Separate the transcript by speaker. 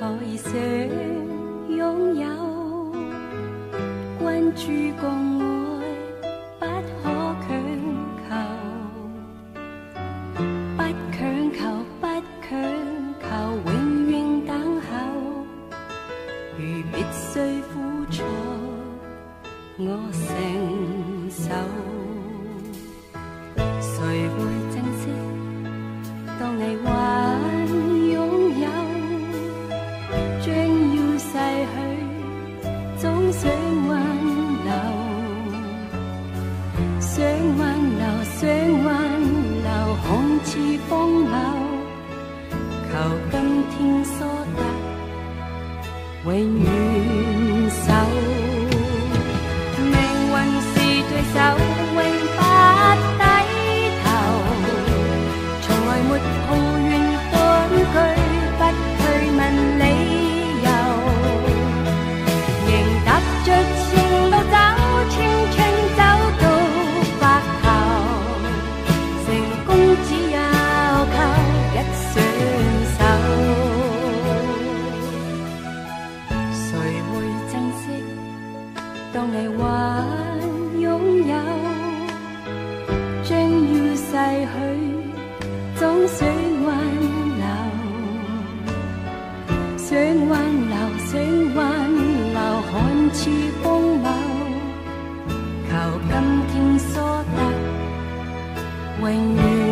Speaker 1: 可以想拥有，关注共我。似荒谬。求今天所得，永远守。命运是对手，当你还拥有，将要逝去，总想挽留。想挽留，想挽留，看似荒谬。求今天所得，永远。